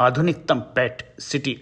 आधुनिकतम PET CT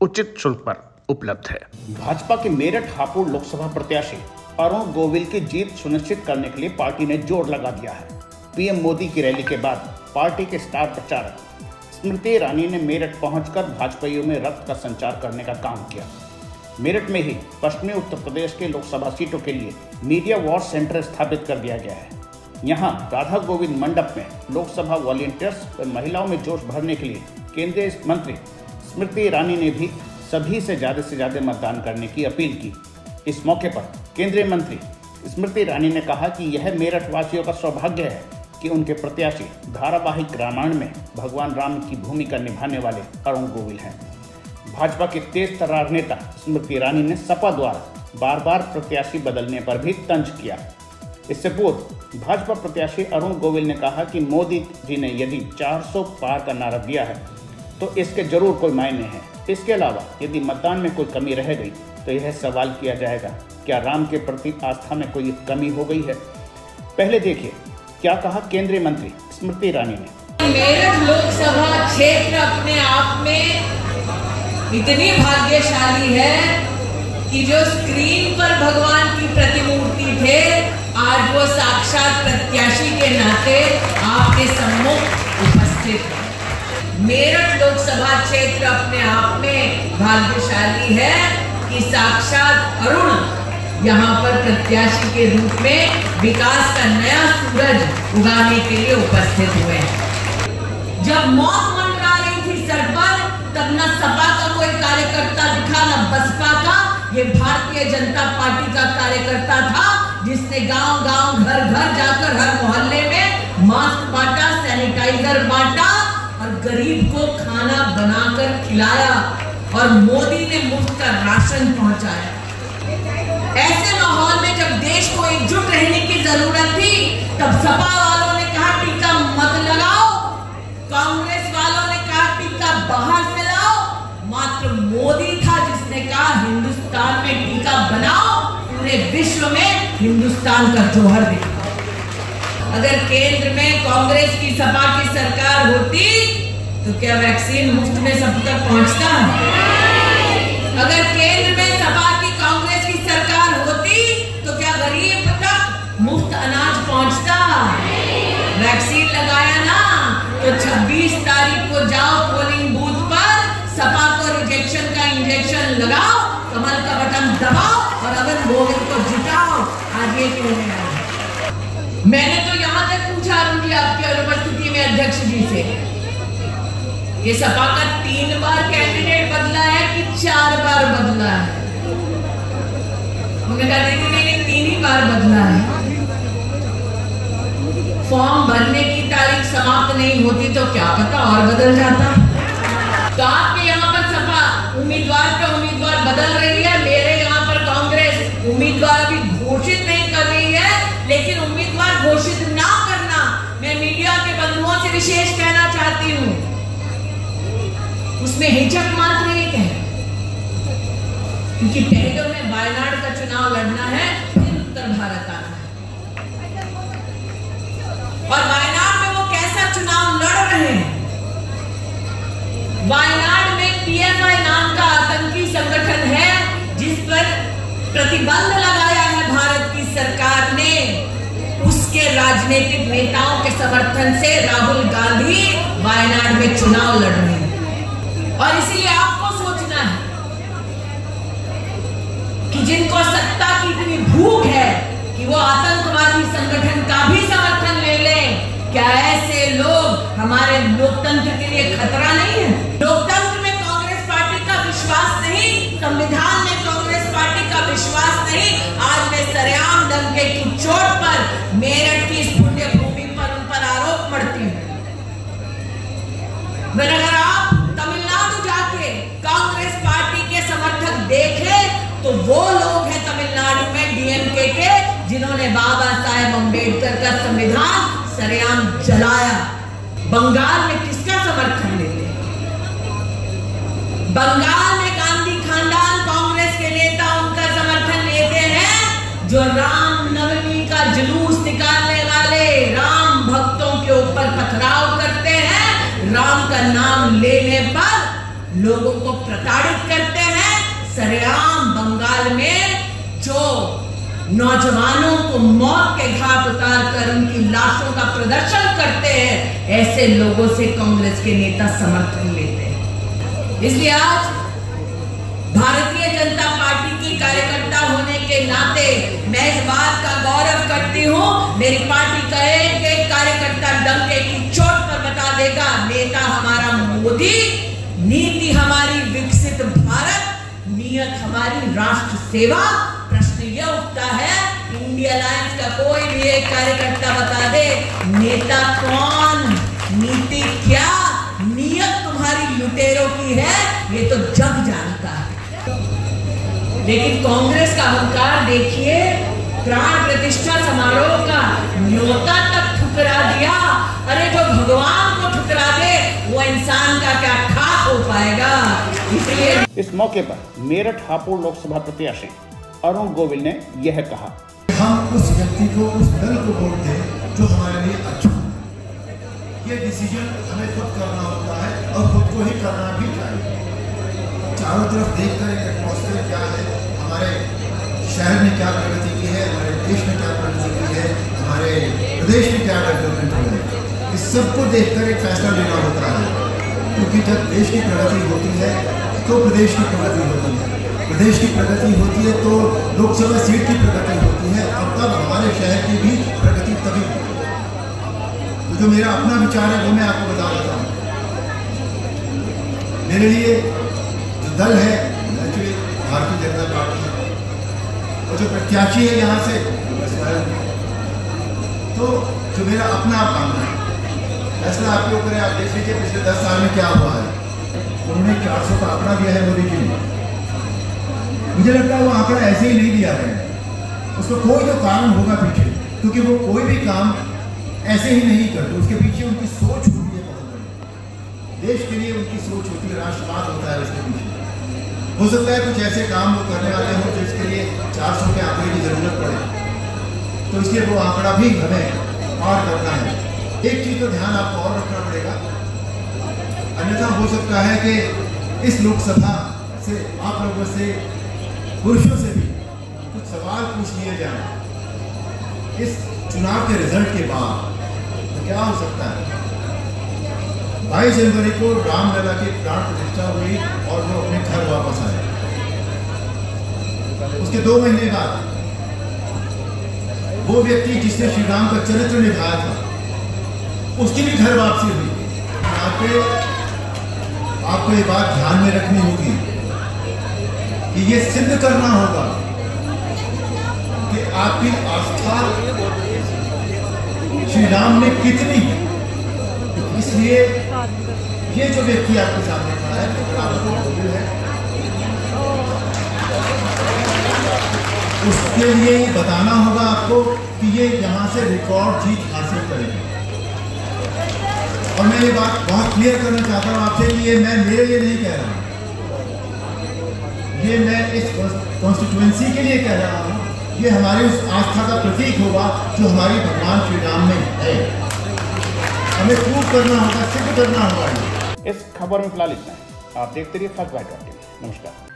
उचित शुल्क पर उपलब्ध है। भाजपा के मेरठ हापुड़ लोकसभा प्रत्याशी अरुण गोविल की जीत सुनिश्चित करने के लिए पार्टी ने ज़ोर लगा दिया है। पीएम मोदी की रैली के बाद पार्टी के स्टार प्रचारक स्मृति ईरानी ने मेरठ पहुंचकर भाजपाइयों में रक्त का संचार करने का काम किया। मेरठ में ही पश्चिमी उत्तर प्रदेश के लोकसभा सीटों के लिए मीडिया वॉर सेंटर स्थापित कर दिया गया है। यहाँ राधा गोविंद मंडप में लोकसभा वॉलेंटियर्स महिलाओं में जोश भरने के लिए केंद्रीय मंत्री स्मृति ईरानी ने भी सभी से ज़्यादा से ज़्यादा मतदान करने की अपील की। इस मौके पर केंद्रीय मंत्री स्मृति ईरानी ने कहा कि यह मेरठ वासियों का सौभाग्य है कि उनके प्रत्याशी धारावाहिक रामायण में भगवान राम की भूमिका निभाने वाले अरुण गोविल हैं। भाजपा के तेज तरार नेता स्मृति ईरानी ने सपा द्वारा बार बार प्रत्याशी बदलने पर भी तंज किया। इससे पूर्व भाजपा प्रत्याशी अरुण गोविल ने कहा कि मोदी जी ने यदि 400 पार का नारा दिया है तो इसके ज़रूर कोई मायने हैं। इसके अलावा, यदि मतदान में कोई कमी रह गई तो यह सवाल किया जाएगा, क्या राम के प्रति आस्था में कोई कमी हो गई है? पहले देखिए, क्या कहा केंद्रीय मंत्री स्मृति ईरानी ने? मेरठ लोकसभा क्षेत्र अपने आप में इतनी भाग्यशाली है कि जो स्क्रीन पर भगवान की प्रतिमूर्ति थे, आज वो साक्षात प्रत्याशी के नाते आपके सम्मुख उपस्थित है। मेरठ लोकसभा क्षेत्र अपने आप में भाग्यशाली है कि साक्षात अरुण यहाँ पर प्रत्याशी के रूप में विकास का नया सूरज उगाने के लिए उपस्थित हुए हैं। जब मौत मंडरा रही थी सर पर, तब न सपा का कोई कार्यकर्ता दिखा, न बसपा का। ये भारतीय जनता पार्टी का कार्यकर्ता था, जिसने गाँव गाँव गरीब को खाना बनाकर खिलाया और मोदी ने मुफ़्त का राशन पहुँचाया। ऐसे माहौल में जब देश को एकजुट रहने की ज़रूरत थी, तब सपा वालों ने कहा, टीका मत लगाओ। कांग्रेस वालों ने कहा, टीका बाहर से लाओ। मात्र मोदी था जिसने कहा, हिंदुस्तान में टीका बनाओ, पूरे विश्व में हिंदुस्तान का जोहर दिखाओ अगर केंद्र में कांग्रेस की सपा की सरकार होती तो क्या वैक्सीन मुफ़्त में सब तक पहुँचता अगर केंद्र में सपा की कांग्रेस की सरकार होती तो क्या गरीब तक मुफ़्त अनाज पहुँचता? वैक्सीन लगाया ना तो 26 तारीख को जाओ पोलिंग बूथ पर सपा को रिजेक्शन का इंजेक्शन लगाओ, कमल का बटन दबाओ और अगर गोविंद को जिताओ, आज ये कहने आए मैंने तो यहाँ तक पूछा आपके उपस्थिति में अध्यक्ष जी से। ये सपा का तीन बार कैंडिडेट बदला है कि चार बार बदला है? उन्होंने कहा दीदी मैंने तीन ही बार बदला है। फॉर्म भरने की तारीख समाप्त नहीं होती तो क्या पता और बदल जाता? तो आपके यहाँ पर सपा उम्मीदवार पे उम्मीदवार बदल रही है, मेरे यहाँ पर कांग्रेस उम्मीदवार अभी घोषित नहीं हिचक मात्र एक है क्योंकि पहले में वायनाड का चुनाव लड़ना है, फिर उत्तर भारत आना है। और वायनाड में वो कैसा चुनाव लड़ रहे हैं? वायनाड में पीएफआई नाम का आतंकी संगठन है, जिस पर प्रतिबंध लगाया है भारत की सरकार ने। उसके राजनीतिक नेताओं के समर्थन से राहुल गांधी वायनाड में चुनाव लड़ रहे हैं। और इसीलिए आपको सोचना है कि जिनको सत्ता की इतनी भूख है कि वो आतंकवादी संगठन का भी समर्थन ले ले, क्या ऐसे लोग हमारे लोकतंत्र के लिए खतरा नहीं है? लोकतंत्र में कांग्रेस पार्टी का विश्वास नहीं, संविधान में कांग्रेस पार्टी का विश्वास नहीं। आज मैं सरेआम डंके की चोट पर मेरठ की वो लोग हैं तमिलनाडु में डीएमके के, जिन्होंने बाबा साहेब अंबेडकर का संविधान सरेआम जलाया। बंगाल में किसका समर्थन लेते बंगाल में गांधी खानदान कांग्रेस के नेता उनका समर्थन लेते हैं, जो राम नवमी का जुलूस निकालने वाले राम भक्तों के ऊपर पथराव करते हैं। राम का नाम लेने पर लोगों को प्रताड़ित करते हैं सरेआम बंगाल में जो नौजवानों को मौत के घाट उतार कर उनकी लाशों का प्रदर्शन करते हैं, ऐसे लोगों से कांग्रेस के नेता समर्थन लेते हैं। इसलिए आज भारतीय जनता पार्टी की कार्यकर्ता होने के नाते मैं इस बात का गौरव करती हूँ, मेरी पार्टी का एक एक कार्यकर्ता डंके की चोट पर बता नियत हमारी राष्ट्र सेवा प्रश्न यह उठता है इंडिया अलायंस का कोई भी एक कार्यकर्ता बता दे, नेता कौन? नीति क्या? नियत तुम्हारी लुटेरों की है, ये तो जग जानता है। लेकिन कांग्रेस का अहंकार देखिए, प्राण प्रतिष्ठा समारोह का न्योता तक ठुकरा दिया। अरे जो भगवान को ठुकरा दे वो इंसान का क्या खाक हो पाएगा? इसलिए इस मौके पर मेरठ हापुड़ लोकसभा प्रत्याशी अरुण गोविल ने यह कहा। हम उस व्यक्ति को उस दल को वोट दें जो हमारे लिए अच्छा ये डिसीज़न हमें खुद करना होता है और खुद को ही करना भी चाहिए। चारों तरफ़ देखकर एक एटमोसफेयर क्या है? हमारे शहर में क्या प्रगति की है? हमारे देश में क्या प्रगति की है? हमारे प्रदेश में क्या डेवलपमेंट हुई है? इस सबको देखकर एक फैसला लेना होता है। क्योंकि जब देश की प्रगति होती है तो प्रदेश की प्रगति होती है। प्रदेश की प्रगति होती है तो लोकसभा सीट की प्रगति होती है। अब तब हमारे शहर की भी प्रगति तभी होती तो जो मेरा अपना विचार है, वो मैं आपको बता देता हूँ। मेरे लिए जो दल है एक्चुअली भारतीय जनता पार्टी है। और जो प्रत्याशी है यहाँ से तो जो मेरा अपना मानना है फैसला आप ऊपर है आप देख लीजिए, पिछले दस साल में क्या हुआ है। उन्होंने चार सौ का आंकड़ा दिया है मोदी जी ने। मुझे लगता है वो आंकड़ा ऐसे ही नहीं दिया है। उसका कोई तो कारण होगा पीछे, क्योंकि वो कोई भी काम ऐसे ही नहीं करते। उसके पीछे उनकी सोच होती है बहुत बड़ी। देश के लिए उनकी सोच होती है, राष्ट्रवाद होता है उसके पीछे। हो सकता है कुछ ऐसे काम वो करने वाले हों जिसके लिए चार सौ के आंकड़े की ज़रूरत पड़े। तो इसलिए वो आंकड़ा भी हमें पार करना है। एक चीज़ का ध्यान आपको और रखना पड़ेगा। अन्यथा हो सकता है कि इस लोकसभा से, आप लोगों से, पुरुषों से भी कुछ सवाल पूछ लिए जाए। इस चुनाव के रिज़ल्ट के बाद तो क्या हो सकता है? बाईस जनवरी को रामलला की प्राण प्रतिष्ठा हुई और वो अपने घर वापस आए। उसके दो महीने बाद वो व्यक्ति जिसने श्री राम का चरित्र निभाया था उसकी भी घर वापसी हुई यहाँ पे आपको ये बात ध्यान में रखनी होगी कि ये सिद्ध करना होगा कि आपकी आस्था श्री राम ने कितनी इसलिए ये जो व्यक्ति आपके सामने खड़ा है है। उसके लिए बताना होगा आपको कि ये यहाँ से रिकॉर्ड जीत हासिल करेंगे। और मैं ये बात बहुत क्लियर करना चाहता हूँ आपसे कि ये मैं, मेरे लिए नहीं कह रहा ये मैं इस कॉन्स्टिट्युएंसी के लिए कह रहा हूँ। ये हमारी उस आस्था का प्रतीक होगा जो हमारी भगवान श्री राम में है। हमें प्रूव करना होगा, सिद्ध करना होगा। इस खबर में फ़िलहाल इतना है। आप देखते रहिए फ़र्स्ट बाइट नमस्कार।